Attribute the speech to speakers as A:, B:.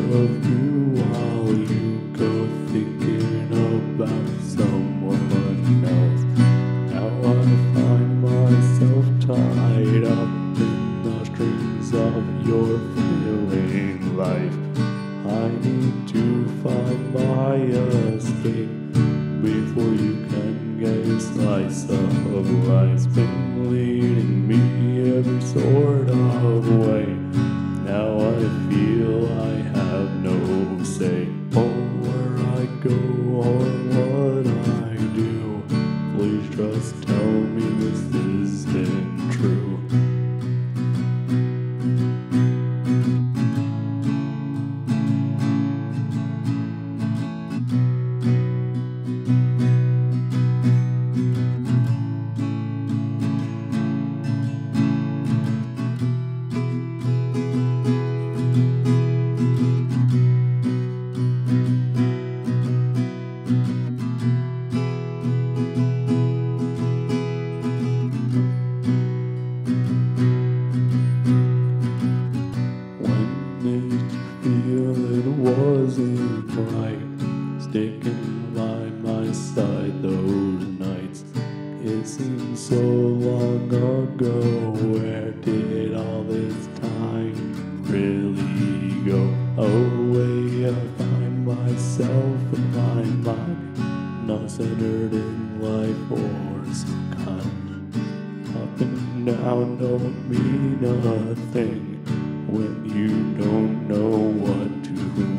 A: of you while you go thinking about someone else. Now I find myself tied up in the strings of your feeling life. I need to find my escape before you can get a slice of life's been leading me every sort of way. Now I feel I have. Tell me this isn't true. It wasn't right? Sticking by my side those nights. It seems so long ago. Where did all this time really go? Away, I find myself in my mind, not centered in life or some kind. Up and down don't mean nothing when you don't know what to